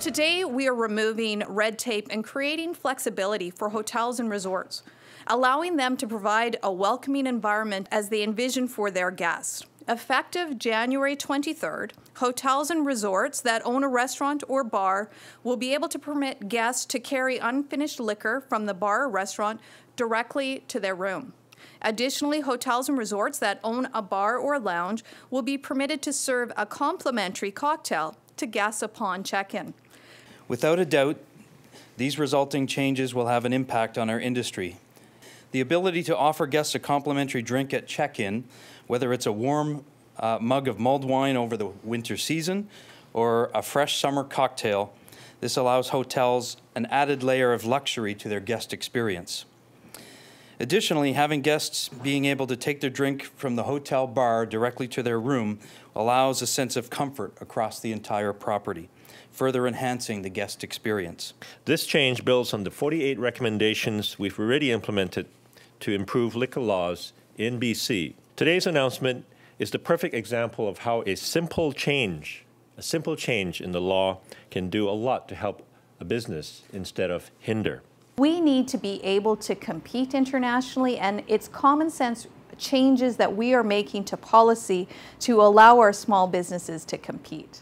Today, we are removing red tape and creating flexibility for hotels and resorts, allowing them to provide a welcoming environment as they envision for their guests. Effective January 23rd, hotels and resorts that own a restaurant or bar will be able to permit guests to carry unfinished liquor from the bar or restaurant directly to their room. Additionally, hotels and resorts that own a bar or lounge will be permitted to serve a complimentary cocktail to guests upon check in. Without a doubt, these resulting changes will have an impact on our industry. The ability to offer guests a complimentary drink at check-in, whether it's a warm uh, mug of mulled wine over the winter season or a fresh summer cocktail, this allows hotels an added layer of luxury to their guest experience. Additionally, having guests being able to take their drink from the hotel bar directly to their room allows a sense of comfort across the entire property further enhancing the guest experience. This change builds on the 48 recommendations we've already implemented to improve liquor laws in BC. Today's announcement is the perfect example of how a simple change, a simple change in the law can do a lot to help a business instead of hinder. We need to be able to compete internationally and it's common sense changes that we are making to policy to allow our small businesses to compete.